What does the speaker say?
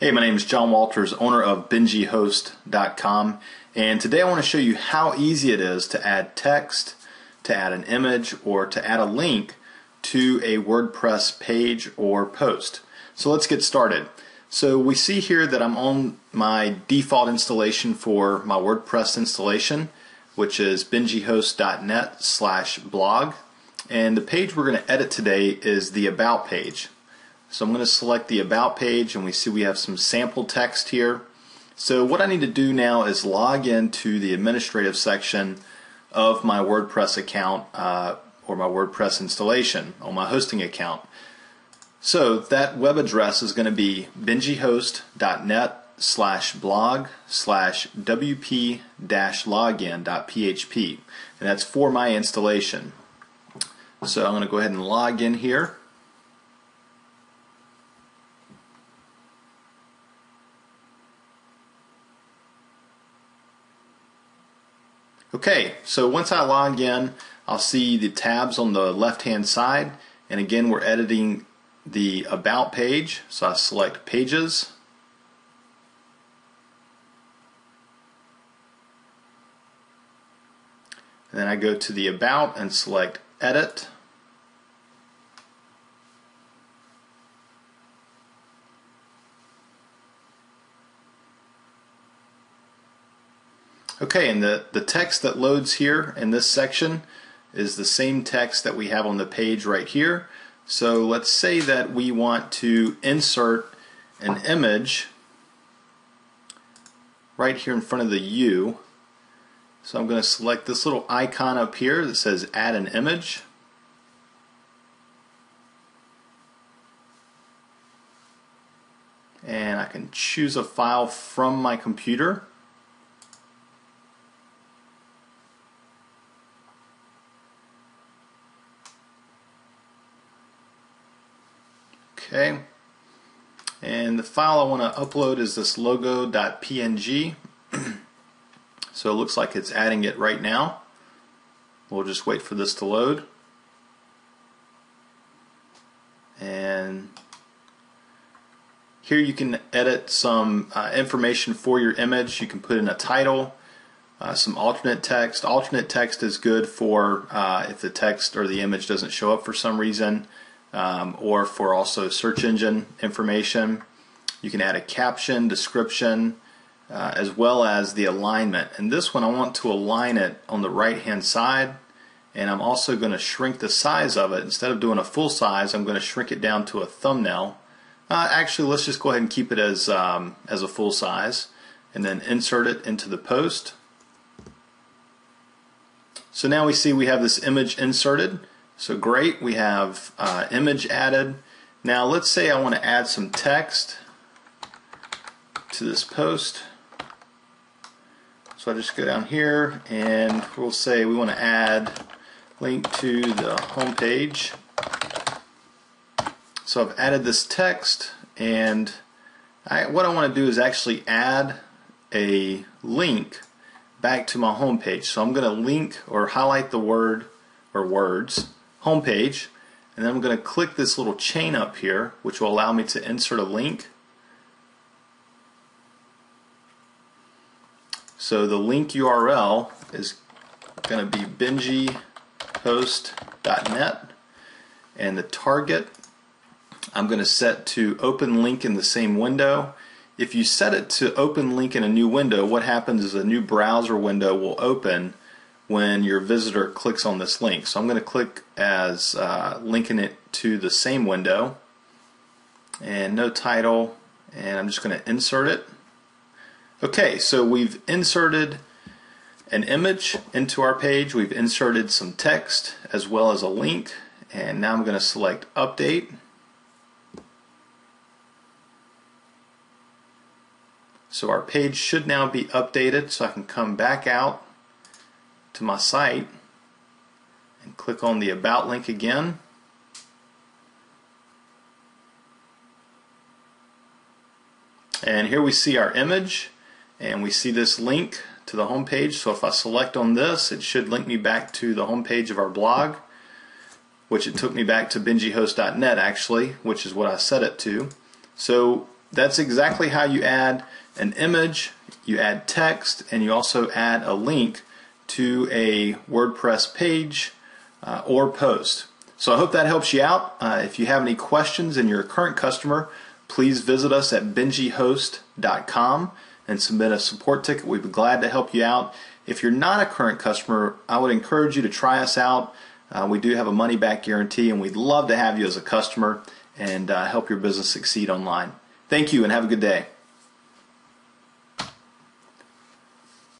Hey, my name is Jon Walters, owner of BenjiHost.com, and today I want to show you how easy it is to add text, to add an image, or to add a link to a WordPress page or post. So let's get started. So we see here that I'm on my default installation for my WordPress installation, which is benjihost.net slash blog. And the page we're going to edit today is the About page. So I'm going to select the About page and we see we have some sample text here. So what I need to do now is log into the administrative section of my WordPress account uh, or my WordPress installation on my hosting account. So that web address is going to be benjihost.net slash blog slash wp dash login.php and that's for my installation. So I'm going to go ahead and log in here. Okay, so once I log in, I'll see the tabs on the left hand side. And again we're editing the about page. So I select pages. And then I go to the about and select edit Okay, and the, the text that loads here in this section is the same text that we have on the page right here. So let's say that we want to insert an image right here in front of the U. So I'm going to select this little icon up here that says add an image. And I can choose a file from my computer. Okay. And the file I want to upload is this logo.png. so it looks like it's adding it right now. We'll just wait for this to load. And here you can edit some uh, information for your image. You can put in a title, uh, some alternate text. Alternate text is good for uh, if the text or the image doesn't show up for some reason um, or for also search engine information. You can add a caption, description, uh, as well as the alignment. And this one I want to align it on the right hand side and I'm also going to shrink the size of it. Instead of doing a full size, I'm going to shrink it down to a thumbnail. Uh, actually, let's just go ahead and keep it as, um, as a full size and then insert it into the post. So now we see we have this image inserted. So great, we have uh, image added. Now let's say I want to add some text to this post. So I just go down here and we'll say we want to add link to the home page. So I've added this text and I, what I want to do is actually add a link back to my home page. So I'm going to link or highlight the word or words homepage and then I'm going to click this little chain up here which will allow me to insert a link. So the link URL is going to be benjihost.net and the target I'm going to set to open link in the same window. If you set it to open link in a new window, what happens is a new browser window will open when your visitor clicks on this link. So I'm going to click as uh, linking it to the same window and no title and I'm just going to insert it. Okay, so we've inserted an image into our page, we've inserted some text as well as a link and now I'm going to select update. So our page should now be updated so I can come back out to my site and click on the About link again. And here we see our image and we see this link to the home page. So if I select on this, it should link me back to the home page of our blog, which it took me back to benjihost.net actually, which is what I set it to. So that's exactly how you add an image, you add text, and you also add a link to a WordPress page uh, or post. So I hope that helps you out. Uh, if you have any questions and you're a current customer, please visit us at benjihost.com and submit a support ticket. We'd be glad to help you out. If you're not a current customer, I would encourage you to try us out. Uh, we do have a money back guarantee, and we'd love to have you as a customer and uh, help your business succeed online. Thank you, and have a good day.